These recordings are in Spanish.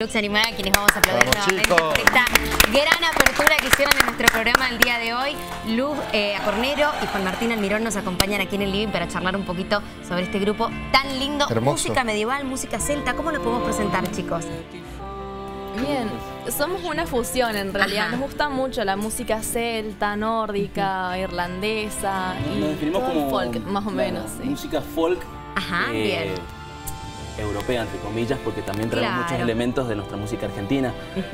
Lux Animada, a quienes vamos a aplaudir Vamos, nuevamente chicos. por esta gran apertura que hicieron en nuestro programa el día de hoy. Luz eh, Cornero y Juan Martín Almirón nos acompañan aquí en el living para charlar un poquito sobre este grupo tan lindo. Hermoso. Música medieval, música celta. ¿Cómo lo podemos presentar, chicos? Bien, somos una fusión en realidad. Ajá. Nos gusta mucho la música celta, nórdica, irlandesa y Nos definimos todo el como folk, más o menos. sí. música folk Ajá, eh, bien. Europea, entre comillas, porque también traemos Claro. muchos elementos de nuestra música argentina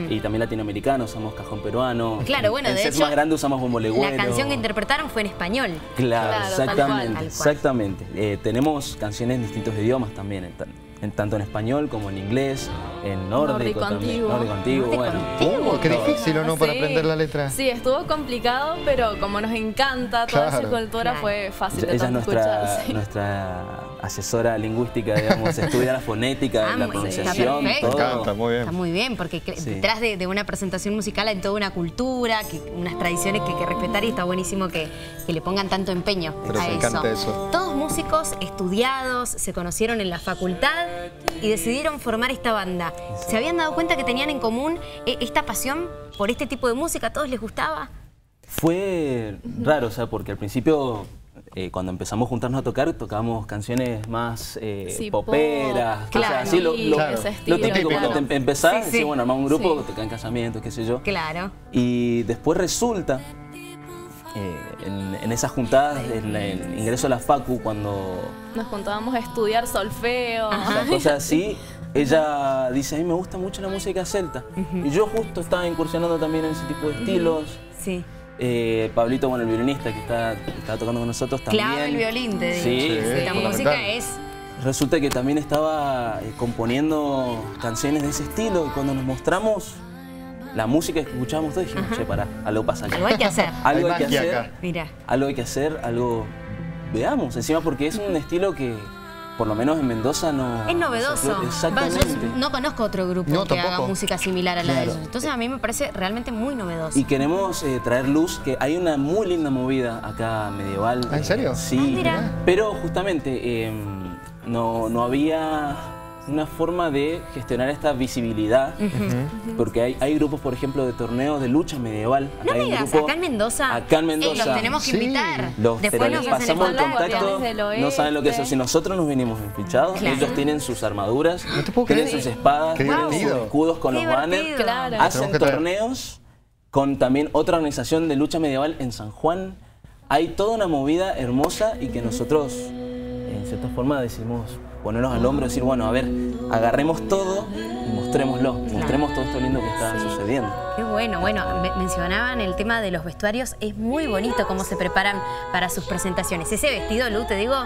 y también latinoamericana. Usamos cajón peruano. Claro, bueno, en de hecho, más grandes usamos bombo La canción que interpretaron fue en español. Claro, exactamente, cual. Tal cual. exactamente. Eh, tenemos canciones en distintos idiomas también, en, tan- en tanto en español como en inglés, en nórdico, Nórdico también, antiguo. nórdico antiguo, bueno. antiguo. Oh, qué difícil, ¿o no? Para Sí. aprender la letra. Sí, estuvo complicado, pero como nos encanta toda Claro. esa cultura, Claro. fue fácil de Ella es nuestra, escuchar. sí. nuestra asesora lingüística, digamos, estudia la fonética, Ah, la pronunciación, está todo. Me encanta, muy bien. Está muy bien, porque Sí. detrás de, de una presentación musical hay toda una cultura, que, unas tradiciones que hay que respetar y está buenísimo que, que le pongan tanto empeño Pero a me eso. encanta eso. Todos músicos estudiados, se conocieron en la facultad y decidieron formar esta banda. ¿Se habían dado cuenta que tenían en común eh, esta pasión por este tipo de música? ¿A todos les gustaba? Fue raro, o sea, porque al principio, eh, cuando empezamos a juntarnos a tocar, tocábamos canciones más eh, Sí, poperas, claro, así, lo, Claro. lo típico claro. cuando te empezás, Sí, decís, sí. bueno, armamos un grupo, Sí. tocar en casamientos, qué sé yo. Claro. Y después resulta, eh, en, en esas juntadas, en el ingreso a la facu, cuando Nos juntábamos a estudiar solfeo. las cosas así, ella dice, a mí me gusta mucho la música celta. Y yo justo estaba incursionando también en ese tipo de estilos. Sí. Eh, Pablito, bueno, el violinista que está, estaba tocando con nosotros también. Clave el violín, te digo. Sí, fundamental. música es... Resulta que también estaba eh, componiendo canciones de ese estilo y cuando nos mostramos la música que escuchábamos todos dijimos, che, pará, algo pasa acá. Algo hay que hacer. Algo Hay hay que hacer. acá. Mira. Algo hay que hacer, algo veamos, encima porque es un estilo que por lo menos en Mendoza no Es novedoso. yo Exactamente. no conozco otro grupo No, que haga música similar a la de ellos. Entonces a mí me parece realmente muy novedoso. Y queremos eh, traer luz, que hay una muy linda movida acá medieval. ¿Ah, en serio? Sí. Ah, mira. Pero justamente eh, no, no había una forma de gestionar esta visibilidad, porque hay, hay grupos, por ejemplo, de torneos de lucha medieval. Acá No hay me un digas, grupo- acá en Mendoza. Acá en eh, Mendoza. los tenemos que Sí. invitar. Los, Después pero nos les pasamos el contacto. no saben lo que es eso. Si nosotros nos venimos fichados, Claro. ellos tienen sus armaduras, No te puedo tienen creer. sus espadas, Qué tienen sus escudos con Qué los banners. Claro. hacen torneos con también otra organización de lucha medieval en San Juan. Hay toda una movida hermosa y que nosotros, en cierta forma, decimos ponernos al hombro y decir, bueno, a ver, agarremos todo y mostrémoslo, mostremos todo esto lindo que está sucediendo. Qué bueno, bueno, me- mencionaban el tema de los vestuarios, es muy bonito cómo se preparan para sus presentaciones. Ese vestido, Lu, te digo,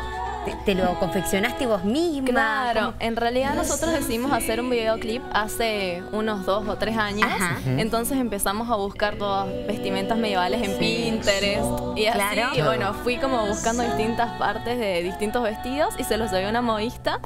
te, te lo confeccionaste vos misma. Claro, ¿Cómo? en realidad nosotros decidimos hacer un videoclip hace unos dos o tres años. Ajá. Entonces empezamos a buscar todas vestimentas medievales en Pinterest. Y así, Claro. y bueno, fui como buscando distintas partes de distintos vestidos y se los llevé a una modista.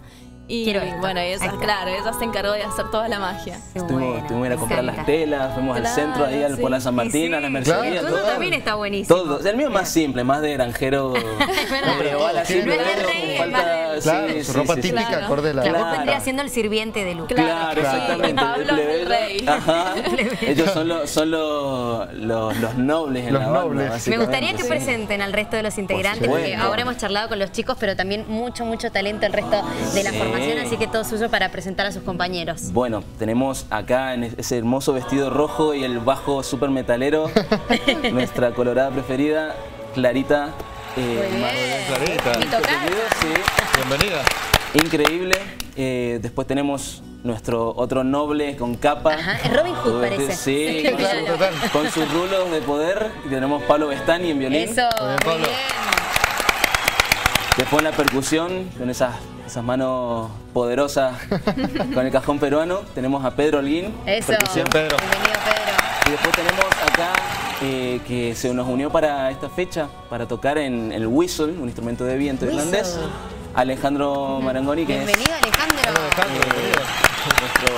Y Quiero esto. bueno, Ahí ella, claro, ella se encargó de hacer toda la magia. Estuvimos, bueno, estuvimos a ir a me comprar las telas, fuimos al Claro, centro ahí al- por la San Y Martín, sí. a la Mercería. El tuyo todo. también está buenísimo. Todo. El mío es más simple, más de granjero. verdad. medieval, así, No es pero es falta- Claro, sí, su sí, ropa sí, típica, Claro. acorde a la Claro, vos Claro. vendrías siendo el sirviente de Lu. Claro, Claro, sí. exactamente. Pablo es el rey. Ajá. Ellos son, los son los, los, los nobles en Los la banda, nobles. Me gustaría que sí. presenten al resto de los integrantes, porque ahora hemos charlado con los chicos, pero también mucho, mucho talento el resto de la Sí. formación, así que todo suyo para presentar a sus compañeros. Bueno, tenemos acá en ese hermoso vestido rojo y el bajo súper metalero, nuestra colorada preferida, Clarita. Eh. Clarita. Mi. Sí. Bienvenida. Increíble. Eh, después tenemos nuestro otro noble con capa. Ajá, Robin Hood, parece. Sí, Sí, con, claro. con sus rulos de poder. Y tenemos Pablo Bestani en violín. Eso, Muy bien, muy Pablo. bien. Después en la percusión, con esas, esas manos poderosas con el cajón peruano, tenemos a Pedro Holguín. Eso. percusión. Pedro. Bienvenido, Pedro. Y después tenemos acá eh, que se nos unió para esta fecha, para tocar en el whistle, un instrumento de viento Whistle. irlandés, Alejandro Marangoni, que Bienvenido, Alejandro. es nuestro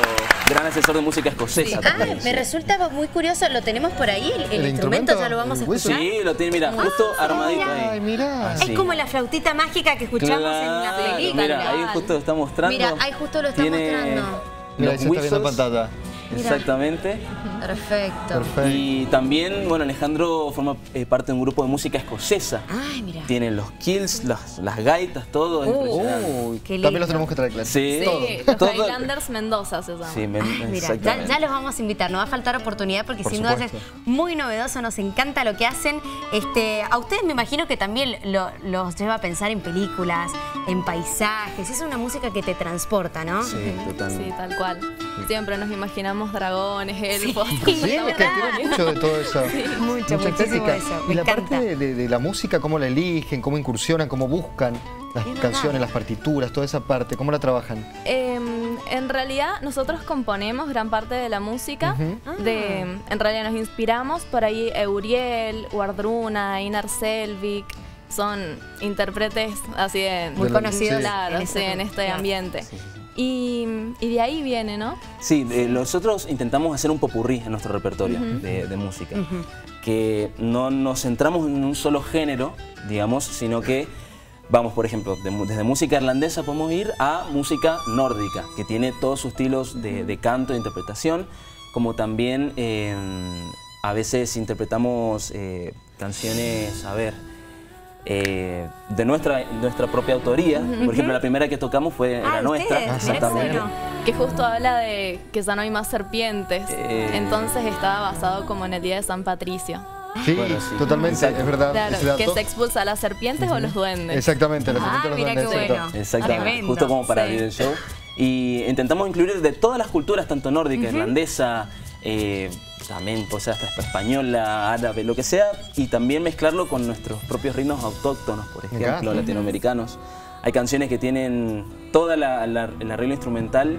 gran asesor de música escocesa Ah, también. me resulta muy curioso, ¿lo tenemos por ahí? ¿El, el ¿El instrumento? ya lo vamos a escuchar? Sí, lo tiene, mira, justo armadito Ay, ahí. Es como la flautita mágica que escuchamos en la Claro, película. Mira, ahí justo está mostrando. Mira, ahí justo lo está Tiene mostrando. Mira, los ahí se está viendo pantalla. Exactamente. Perfecto. Perfecto. Y también, bueno, Alejandro forma eh, parte de un grupo de música escocesa. Ay, mira. Tienen los kills, las, las gaitas, todo. Uy, Qué lindo. también los tenemos que traer, claro. Sí, Sí, los todo- Highlanders Mendoza se llaman. Sí, me- Ay, mira, ya, los vamos a invitar, no va a faltar oportunidad porque Por sin duda es muy novedoso, nos encanta lo que hacen. Este, a ustedes me imagino que también lo- los lleva a pensar en películas, en paisajes, es una música que te transporta, ¿no? Sí, totalmente. Sí, tal cual. Siempre nos imaginamos dragones, elfos. Sí, es que tiene mucho de todo eso. Mucho, Mucha muchísimo eso, Y la encanta. parte de, de- de la música, cómo la eligen, cómo incursionan, cómo buscan las Es verdad. canciones, las partituras, toda esa parte, cómo la trabajan. Em, en realidad nosotros componemos gran parte de la música. De, en realidad nos inspiramos por ahí Euriel, Wardruna, Inar Selvik. Son intérpretes así de... Muy conocidos sí. Claro, en sí, ese- en este claro. ambiente. Sí. Y, y de ahí viene, ¿no? Sí, eh, nosotros intentamos hacer un popurrí en nuestro repertorio de, de música. Que no nos centramos en un solo género, digamos, sino que vamos, por ejemplo, de desde música irlandesa podemos ir a música nórdica, que tiene todos sus estilos de, de canto e interpretación, como también eh, a veces interpretamos eh, canciones, a ver, eh, de nuestra, nuestra propia autoría. Por ejemplo, la primera que tocamos fue Ah, la nuestra. ustedes, mirá qué Exactamente. Que justo habla de que ya no hay más serpientes. Eh. Entonces estaba basado como en el día de San Patricio. Sí, Bueno, sí. totalmente, Exacto. es verdad. Claro, que se expulsa a las serpientes o los duendes. Exactamente, los Ah, efectos de los qué duendes, bueno. Exactamente, Tremendo. justo como para Sí. abrir el show. Y intentamos incluir de todas las culturas, tanto nórdica, irlandesa, eh, también pues, hasta española, árabe, lo que sea, y también mezclarlo con nuestros propios ritmos autóctonos, por ejemplo, latinoamericanos. Hay canciones que tienen toda la, la- el arreglo instrumental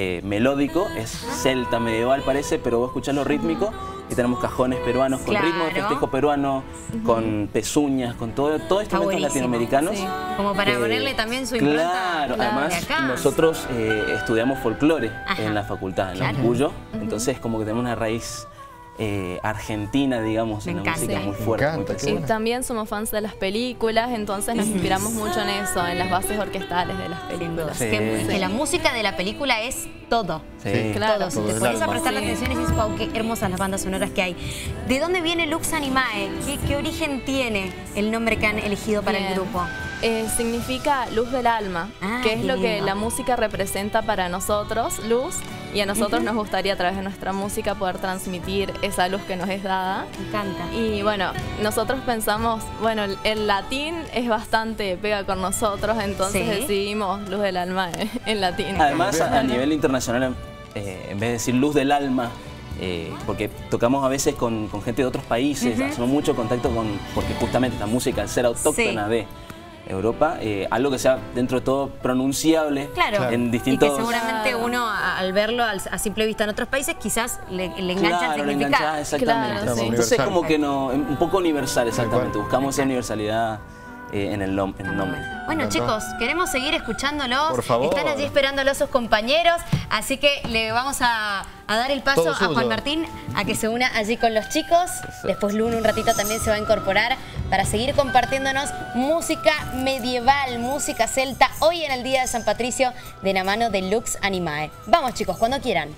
eh, melódico, es celta medieval parece, pero vos escuchás lo rítmico y tenemos cajones peruanos con ritmo de Claro. festejo peruano, con pezuñas, con todo, todo Está instrumentos latinoamericanos. Sí. Como para que- ponerle también su impronta Claro, de además nosotros eh, estudiamos folclore Ajá. en la facultad, en Claro. la Cuyo, entonces como que tenemos una raíz eh, argentina, digamos, Me en la música Sí. muy Me fuerte. muy encanta, qué presente. Y también somos fans de las películas, entonces nos inspiramos mucho en eso, en las bases orquestales de las películas. Sí. Que, Sí. la música de la película es todo. Sí. Claro. Todo. Si te pones a prestar Sí. atención y dices, wow, qué hermosas las bandas sonoras que hay. ¿De dónde viene Lux Animae? ¿Qué, qué origen tiene el nombre que han elegido para el grupo? Eh, significa luz del alma, Ah, que es lo que la música representa para nosotros, luz, y a nosotros nos gustaría a través de nuestra música poder transmitir esa luz que nos es dada. Me encanta. Y bueno, nosotros pensamos, bueno, el, el latín es bastante pega con nosotros, entonces Sí. decidimos luz del alma en latín. Además, a, a nivel internacional, eh, en vez de decir luz del alma, eh, porque tocamos a veces con, con gente de otros países, hacemos mucho contacto con, porque justamente esta música, al ser autóctona Sí. de Europa, eh, algo que sea dentro de todo pronunciable Claro. en Y distintos... que seguramente Claro. uno al verlo al- a simple vista en otros países quizás le, le engancha Claro, el significado. enganchás, exactamente. Claro, sí. Entonces como que no, un poco universal, exactamente. Buscamos esa universalidad eh, en, el, nom- en el nombre. Bueno, chicos, queremos seguir escuchándolos. Por favor. Están allí esperándolos sus compañeros. Así que le vamos a, a dar el paso Todo a suyo. Juan Martín a que se una allí con los chicos. Después Luna un ratito también se va a incorporar para seguir compartiéndonos música medieval, música celta, hoy en el Día de San Patricio de la mano de Lux Animae. Vamos chicos, cuando quieran.